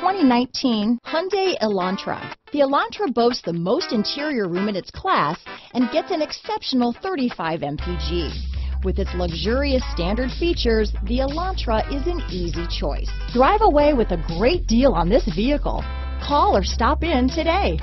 2019 Hyundai Elantra. The Elantra boasts the most interior room in its class and gets an exceptional 35 mpg. With its luxurious standard features, the Elantra is an easy choice. Drive away with a great deal on this vehicle. Call or stop in today.